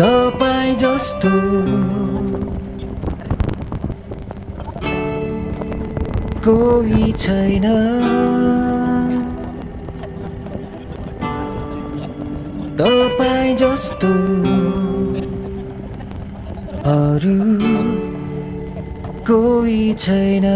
तपाईँ जस्तो। कोही छैन। तपाईँ जस्तो। अरू कोही छैन।